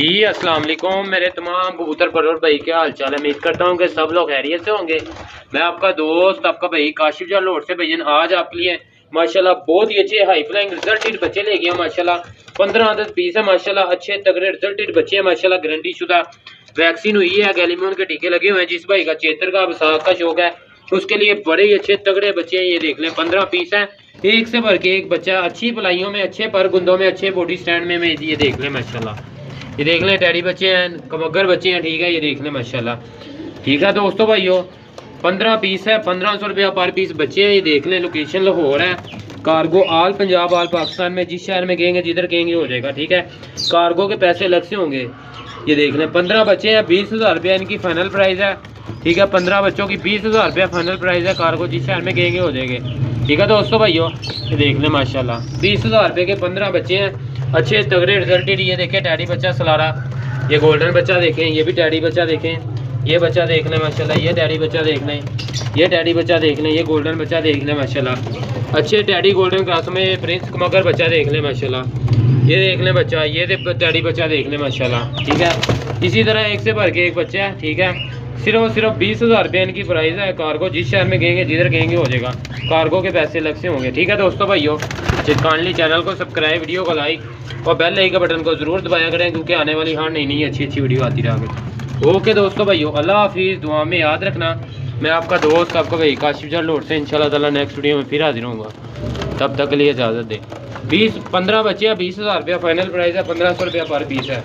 جی السلام علیکم۔ میرے تمام کبوتر پرور بھائی، کیا حال چال ہے؟ امید کرتا ہوں کہ سب لوگ خیریت سے ہوں گے۔ میں آپ کا دوست، آپ کا بھائی کاشف جا لوٹ سے بھائی آج آپ لیے ماشاءاللہ بہت ہی اچھے ہائی فلائنگ ریزلٹڈ بچے لے گیا ماشاءاللہ۔ پندرہ عدد پیس ہے ماشاءاللہ اچھے تگڑے ریزلٹڈ بچے ہیں، ماشاءاللہ گارنٹی شدہ ویکسین ہوئی ہے گیلیمون کے ٹیکے لگے ہوئے ہیں۔ جس بھائی کا چیتر کا وساخ کا شوق ہے، اس کے لیے بڑے ہی اچھے تگڑے بچے ہیں، یہ دیکھ لیں۔ پندرہ پیس ہیں، ایک سے بھر کے ایک بچہ، اچھی پلائیوں میں، اچھے پر گندوں میں، اچھے باڈی سٹینڈ میں میں یہ دیکھ لیں، ماشاءاللہ۔ یہ دیکھ لیں ٹیڈی بچے ہیں کمگر بچے ہیں، ٹھیک ہے، یہ دیکھ لیں، ماشاءاللہ۔ ٹھیک ہے دوستو بھائیو، پندرہ پیس ہے، پندرہ سو روپیہ پر پیس بچے ہیں، یہ دیکھ لیں لوکیشن لاہور ہے۔ Cargo all Punjab, all Pakistan میں، جس شہر میں کہیں گے، جدھر کہیں گے، ہو جائے گا، ٹھیک ہے۔ کارگو کے پیسے الگ سے ہوں گے۔ یہ دیکھ لیں، پندرہ بچے ہیں، بیس ہزار روپیہ ان کی فائنل پرائز ہے۔ ٹھیک ہے، پندرہ بچوں کی بیس ہزار روپیہ فائنل پرائز ہے۔ کارگو جس شہر میں کہیں گے، ہو جائے گے۔ ٹھیک ہے دوستو بھائیو، یہ دیکھ لیں، ماشاءاللہ۔ بیس ہزار روپے کے پندرہ بچے ہیں۔ اچھے تگڑے ریزلٹڈ یہ دیکھیں ٹیڈی بچہ سلارا۔ یہ گولڈن بچہ دیکھیں، یہ بھی ٹیڈی بچہ دیکھیں۔ یہ بچہ دیکھ لیں ماشاءاللہ، یہ ٹیڈی بچہ دیکھ لیں یہ ٹیڈی بچہ دیکھ لیں یہ گولڈن بچہ دیکھ لیں ماشاءاللہ۔ اچھے ٹیڈی گولڈن کلاس میں پرنس مگر بچہ دیکھ لیں ماشاءاللہ۔ یہ دیکھ لیں بچہ، یہ ٹیڈی بچہ دیکھ لیں ماشاءاللہ۔ ٹھیک ہے؟ اسی طرح ایک سے بھر کے ایک بچہ ہے، ٹھیک ہے؟ صرف صرف بیس ہزار روپے ان کی پرائز ہے۔ کارگو جس شہر میں گئیں گے، جدھر کہیں گے، ہو جائے گا۔ کارگو کے پیسے الگ سے ہوں گے، ٹھیک ہے دوستو، بھائیو چکانلی چینل کو سبسکرائب ویڈیو کو لائک اور بیل لائک کا بٹن کو ضرور دبایا کریں کیونکہ آنے والی ہاں نئی نئی اچھی اچھی ویڈیو آتی رہے اوکے دوستو بھائیو اللہ حافظ دعا میں یاد رکھنا میں آپ کا دوست آپ کا بھائی کاشف جان لوٹ سے ان شاء اللہ تعالیٰ نیکسٹ ویڈیو میں پھر حاضر ہوں گا تب تک کے لیے اجازت دیں بیس پندرہ بچے ہیں بیس ہزار روپیہ فائنل پرائز ہے پندرہ سو روپیہ پر پیس ہے